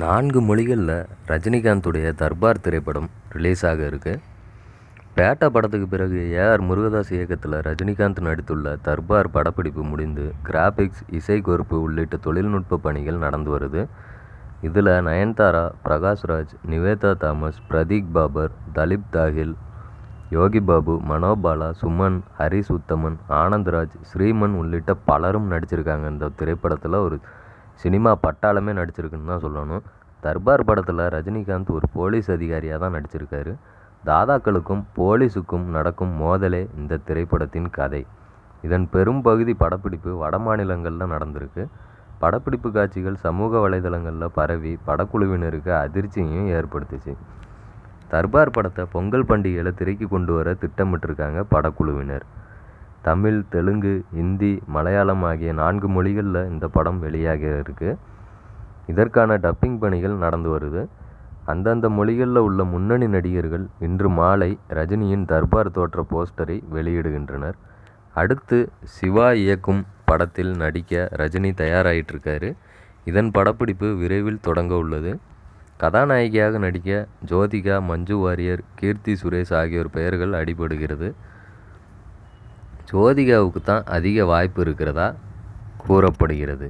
நான்கு மொழிகளில் ரஜினிகாந்துடைய தர்பார் திரைப்படம் ரிலீஸ் ஆக இருக்கு. பேட்டா படத்துக்கு பிறகு ஏஆர் முருகதாஸ் இயக்கத்தில் ரஜினிகாந்த் நடித்துள்ள தர்பார் படப்பிடிப்பு முடிந்து கிராபிக்ஸ் இசை உள்ளிட்ட தொழில்நுட்ப பணிகள் நடந்து வருது. இதில் நயன்தாரா பிரகாஷ்ராஜ் நிவேதா தாமஸ் பிரதீக் பாபர் தலிப் தாஹில் யோகி பாபு மனோபாலா சுமன் ஹரிஸ் உத்தமன் ஆனந்த்ராஜ் ஸ்ரீமன் உள்ளிட்ட பலரும் நடிச்சிருக்காங்க. இந்த திரைப்படத்தில் ஒரு சினிமா பட்டாளமே நடிச்சிருக்குன்னு தான் சொல்லணும். தர்பார் படத்தில் ரஜினிகாந்த் ஒரு போலீஸ் அதிகாரியாக தான் நடிச்சிருக்காரு. தாதாக்களுக்கும் போலீஸுக்கும் நடக்கும் மோதலே இந்த திரைப்படத்தின் கதை. இதன் பெரும் பகுதி படப்பிடிப்பு வட மாநிலங்களில் நடந்திருக்கு. படப்பிடிப்பு காட்சிகள் சமூக வலைதளங்களில் பரவி படக்குழுவினருக்கு அதிர்ச்சியையும் ஏற்படுத்துச்சு. தர்பார் படத்தை பொங்கல் பண்டிகையில் திரைக்கு கொண்டு வர திட்டமிட்டிருக்காங்க படக்குழுவினர். தமிழ் தெலுங்கு இந்தி மலையாளம் ஆகிய நான்கு மொழிகளில் இந்த படம் வெளியாக இருக்குது இதற்கான டப்பிங் பணிகள் நடந்து வருது. அந்தந்த மொழிகளில் உள்ள முன்னணி நடிகர்கள் இன்று மாலை ரஜினியின் தர்பார் தோற்ற போஸ்டரை வெளியிடுகின்றனர். அடுத்து சிவா இயக்கும் படத்தில் நடிக்க ரஜினி தயாராகிட்டிருக்காரு இதன் படப்பிடிப்பு விரைவில் தொடங்க உள்ளது. கதாநாயகியாக நடிக்க ஜோதிகா மஞ்சு வாரியர் கீர்த்தி சுரேஷ் ஆகியோர் பெயர்கள் அடிபடுகிறது. ஜோதிகாவுக்கு தான் அதிக வாய்ப்பு இருக்கிறதா கூறப்படுகிறது.